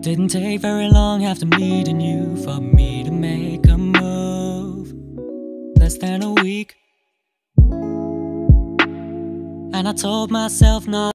Didn't take very long after meeting you for me to make a move. Less than a week. And I told myself not.